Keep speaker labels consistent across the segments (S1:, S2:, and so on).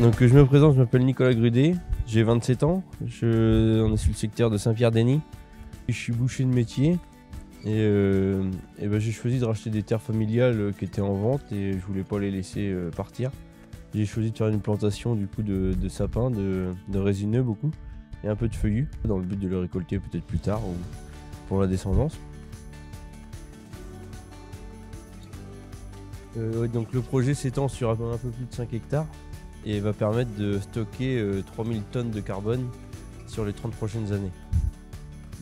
S1: Donc je me présente, je m'appelle Nicolas Grudet, j'ai 27 ans, je, on est sur le secteur de Saint-Pierre-Denis. Je suis boucher de métier et, euh, ben, j'ai choisi de racheter des terres familiales qui étaient en vente et je voulais pas les laisser euh, partir. J'ai choisi de faire une plantation du coup de, sapins, de, résineux beaucoup et un peu de feuillus dans le but de le récolter peut-être plus tard ou pour la descendance. Euh, donc le projet s'étend sur un peu plus de 5 hectares et va permettre de stocker euh, 3000 tonnes de carbone sur les 30 prochaines années.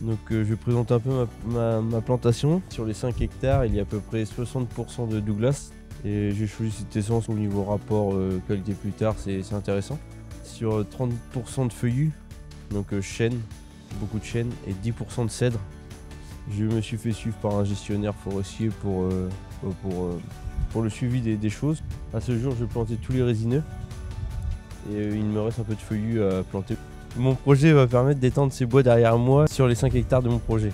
S1: Donc euh, je vais présenter un peu ma, plantation. Sur les 5 hectares, il y a à peu près 60% de Douglas. Et j'ai choisi cette essence au niveau rapport euh, qualité plus tard, c'est intéressant. Sur euh, 30% de feuillus, donc euh, chêne, beaucoup de chêne, et 10% de cèdre. Je me suis fait suivre par un gestionnaire forestier pour, euh, pour, euh, le suivi des, des choses. À ce jour, je planter tous les résineux. Et euh, il me reste un peu de feuillus à planter. Mon projet va permettre d'étendre ces bois derrière moi sur les 5 hectares de mon projet.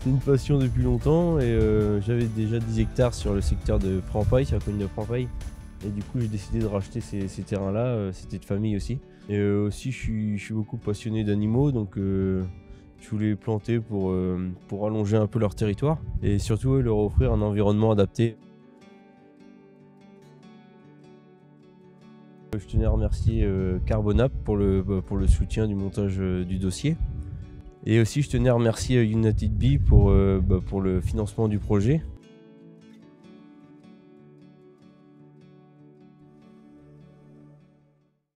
S1: C'est une passion depuis longtemps et euh, j'avais déjà 10 hectares sur le secteur de Prampaille, sur la commune de Prampaille. Et du coup, j'ai décidé de racheter ces, terrains-là. euh, C'était de famille aussi. Et aussi, je suis, beaucoup passionné d'animaux, donc je voulais planter pour, pour allonger un peu leur territoire et surtout leur offrir un environnement adapté. Je tenais à remercier euh, Carbonap pour le, bah, pour le soutien du montage euh, du dossier. Et aussi, je tenais à remercier euh, United Bee bah, pour le financement du projet.